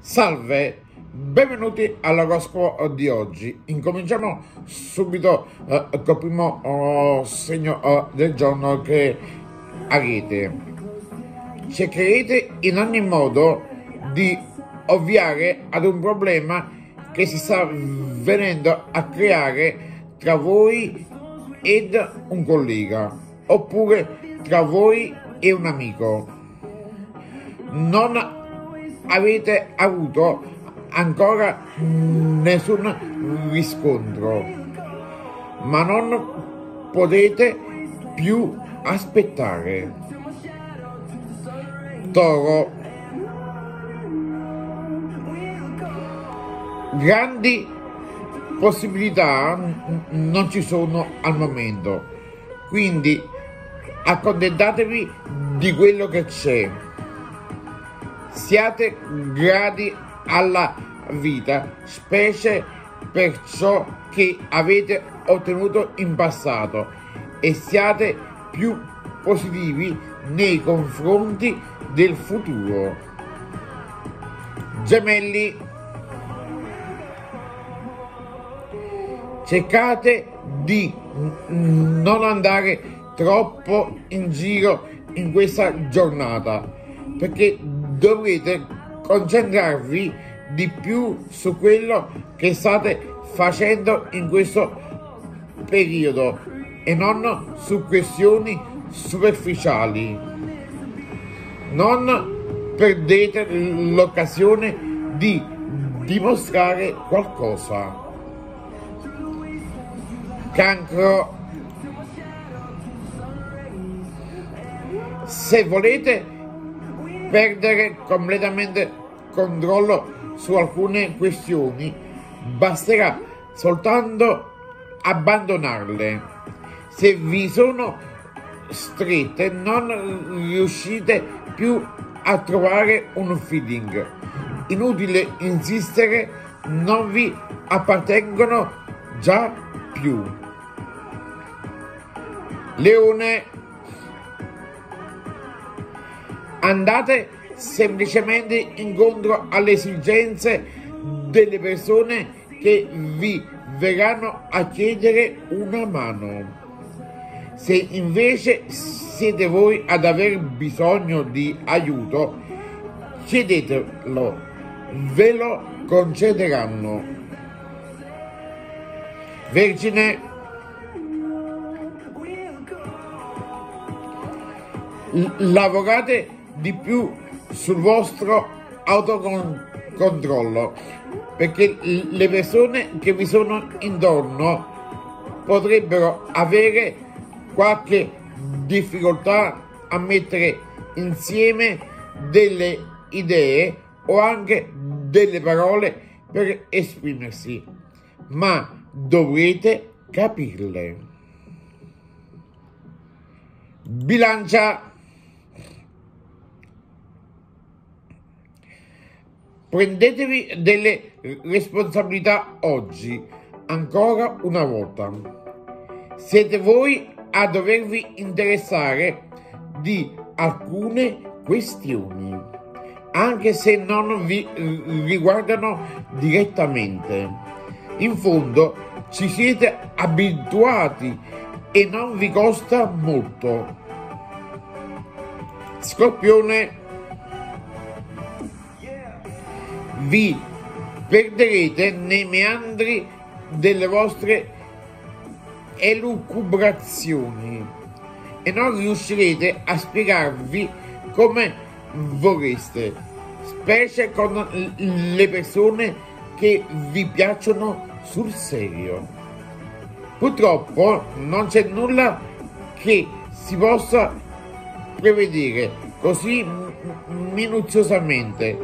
Salve, benvenuti all'oroscopo di oggi. Incominciamo subito eh, col primo oh, segno oh, del giorno che avete. Cercherete in ogni modo di ovviare ad un problema che si sta venendo a creare tra voi ed un collega oppure tra voi e un amico. Non avete avuto ancora nessun riscontro, ma non potete più aspettare. Toro. Grandi possibilità non ci sono al momento, quindi accontentatevi di quello che c'è siate grati alla vita, specie per ciò che avete ottenuto in passato e siate più positivi nei confronti del futuro. Gemelli, cercate di non andare troppo in giro in questa giornata perché dovete concentrarvi di più su quello che state facendo in questo periodo e non su questioni superficiali. Non perdete l'occasione di dimostrare qualcosa. Cancro. Se volete perdere completamente controllo su alcune questioni, basterà soltanto abbandonarle. Se vi sono strette non riuscite più a trovare un feeling. Inutile insistere, non vi appartengono già più. Leone andate semplicemente incontro alle esigenze delle persone che vi verranno a chiedere una mano. Se invece siete voi ad aver bisogno di aiuto, chiedetelo, ve lo concederanno. Vergine, lavorate di più sul vostro autocontrollo perché le persone che vi sono intorno potrebbero avere qualche difficoltà a mettere insieme delle idee o anche delle parole per esprimersi, ma dovrete capirle. Bilancia Prendetevi delle responsabilità oggi, ancora una volta. Siete voi a dovervi interessare di alcune questioni, anche se non vi riguardano direttamente. In fondo ci siete abituati e non vi costa molto. Scorpione vi perderete nei meandri delle vostre elucubrazioni e non riuscirete a spiegarvi come vorreste, specie con le persone che vi piacciono sul serio. Purtroppo non c'è nulla che si possa prevedere così minuziosamente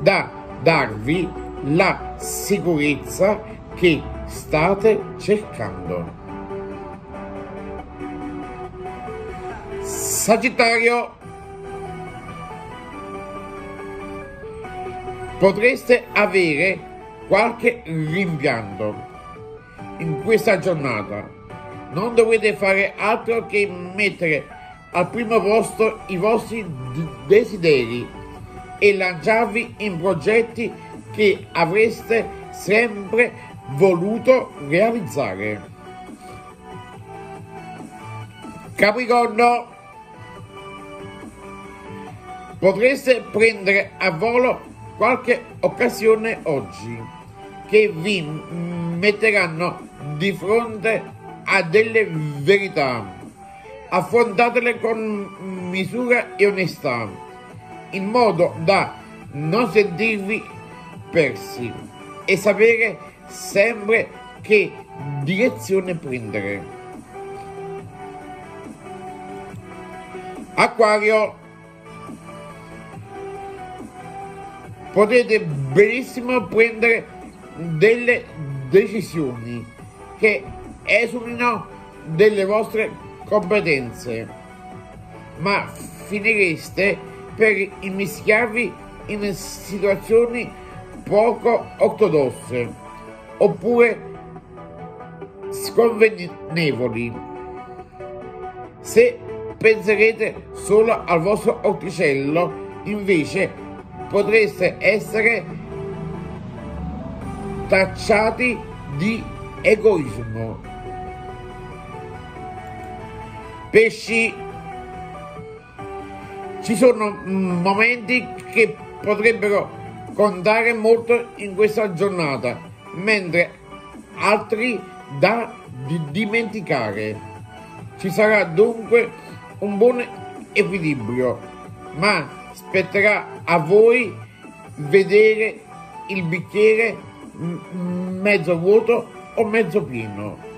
da darvi la sicurezza che state cercando. Sagittario potreste avere qualche rimpianto in questa giornata. Non dovete fare altro che mettere al primo posto i vostri desideri e lanciarvi in progetti che avreste sempre voluto realizzare. Capricorno, potreste prendere a volo qualche occasione oggi che vi metteranno di fronte a delle verità. Affrontatele con misura e onestà, in modo da non sentirvi persi e sapere sempre che direzione prendere. Acquario potete benissimo prendere delle decisioni che esulino delle vostre competenze, ma finireste per immischiarvi in situazioni poco ortodosse oppure sconvenevoli. Se penserete solo al vostro orticello, invece potreste essere tacciati di egoismo. Pesci, ci sono momenti che potrebbero contare molto in questa giornata, mentre altri da dimenticare. Ci sarà dunque un buon equilibrio, ma spetterà a voi vedere il bicchiere mezzo vuoto o mezzo pieno.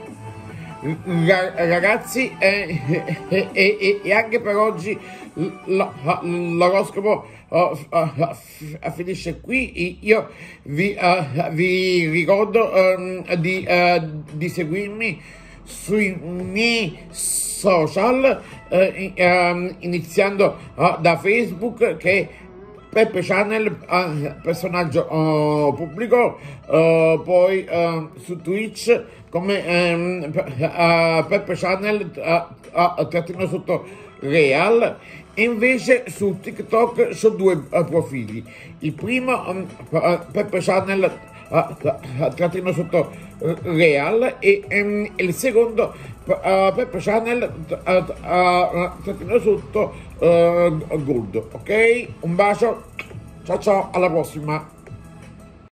Ragazzi, eh, eh, eh, e anche per oggi l'oroscopo uh, uh, finisce qui. Io vi, uh, vi ricordo um, di, di seguirmi sui miei social, eh, eh, iniziando uh, da Facebook che Peppe Channel, uh, personaggio uh, pubblico, poi su Twitch come um, Peppe Channel, trattino sotto Real, e invece su TikTok ho due profili. Il primo, um, Peppe Channel, trattino sotto Real, e um, il secondo, uh, Peppe Channel uh, uh, sotto Gold ok? Un bacio ciao ciao alla prossima